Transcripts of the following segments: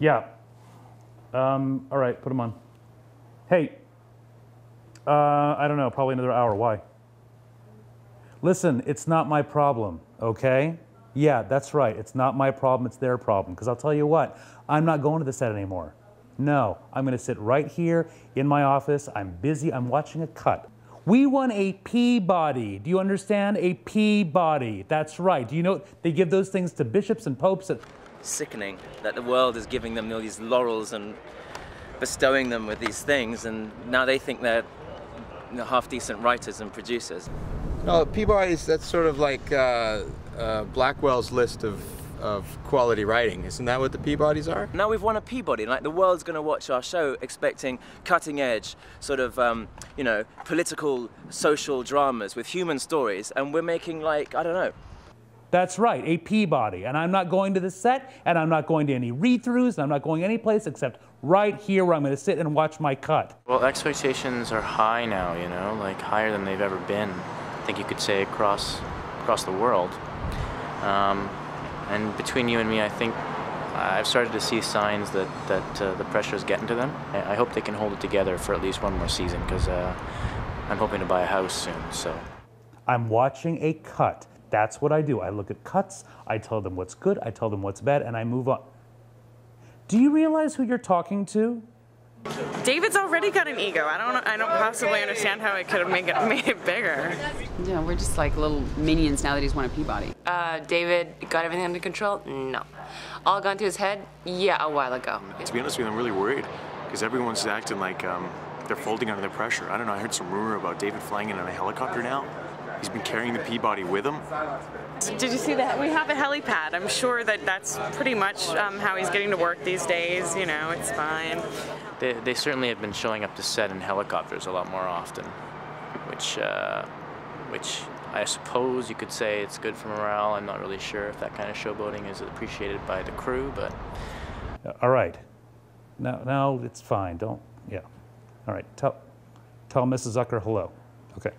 Yeah. Um, all right, put them on. Hey, uh, I don't know, probably another hour. Why? Listen, it's not my problem, okay? Yeah, that's right. It's not my problem, it's their problem. Because I'll tell you what, I'm not going to the set anymore. No, I'm going to sit right here in my office. I'm busy. I'm watching a cut. We won a Peabody. Do you understand? A Peabody. That's right. Do you know they give those things to bishops and popes? Sickening that the world is giving them all these laurels and bestowing them with these things, and now they think they're you know, half decent writers and producers. No, Peabody's that's sort of like uh, uh, Blackwell's list of, of quality writing. Isn't that what the Peabodys are? Now we've won a Peabody, like the world's going to watch our show expecting cutting edge, sort of, um, you know, political, social dramas with human stories, and we're making like, I don't know, That's right, a Peabody. And I'm not going to the set, and I'm not going to any read throughs, and I'm not going any place except right here where I'm going to sit and watch my cut. Well, expectations are high now, you know, like higher than they've ever been. I think you could say across across the world. Um, and between you and me, I think I've started to see signs that that uh, the pressure is getting to them. I I hope they can hold it together for at least one more season because uh, I'm hoping to buy a house soon. So. I'm watching a cut. That's what I do. I look at cuts, I tell them what's good, I tell them what's bad, and I move on. Do you realize who you're talking to? David's already got an ego. I don't. I don't possibly understand how it could have made it, made it bigger. Yeah, we're just like little minions now that he's won a Peabody. Uh, David got everything under control? No. All gone to his head? Yeah, a while ago. To be honest with you, I'm really worried because everyone's acting like um, they're folding under the pressure. I don't know. I heard some rumor about David flying in on a helicopter now. He's been carrying the Peabody with him. Did you see that? We have a helipad. I'm sure that that's pretty much um, how he's getting to work these days. You know, it's fine. They, they certainly have been showing up to set in helicopters a lot more often, which, uh, which I suppose you could say it's good for morale. I'm not really sure if that kind of showboating is appreciated by the crew, but All right. No, no, it's fine. Don't, yeah. All right. Tell, tell Mrs. Zucker hello. Okay.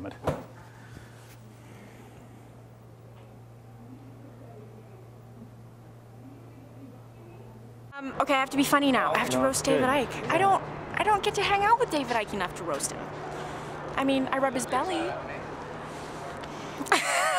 Damn it. Um, okay, I have to be funny now. I have to No, roast David. Eick. I don't I don't get to hang out with David Eick enough to roast him. I mean, I rub his belly.